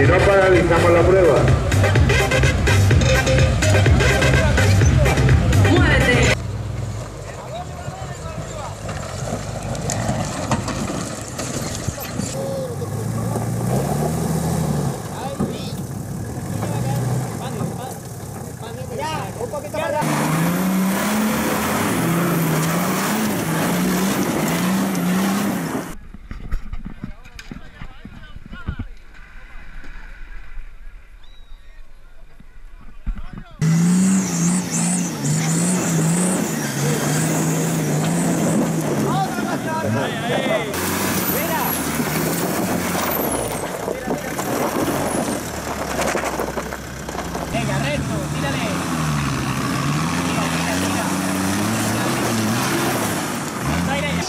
Si no paralizamos la prueba.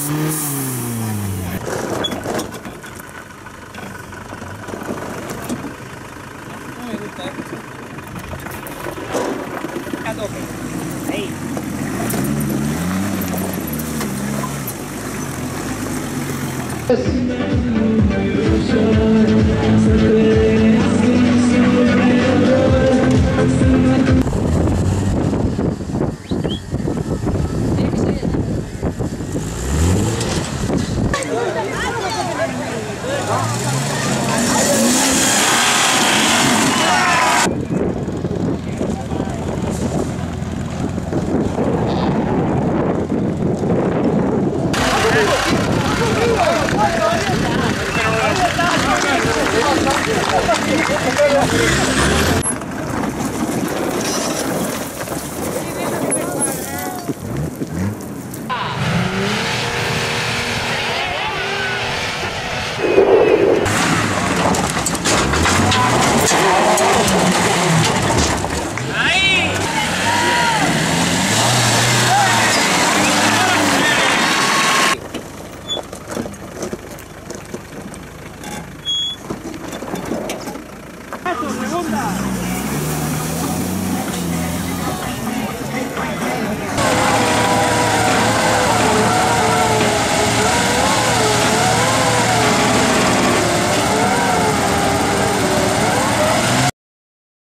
Tá yes. Yeah.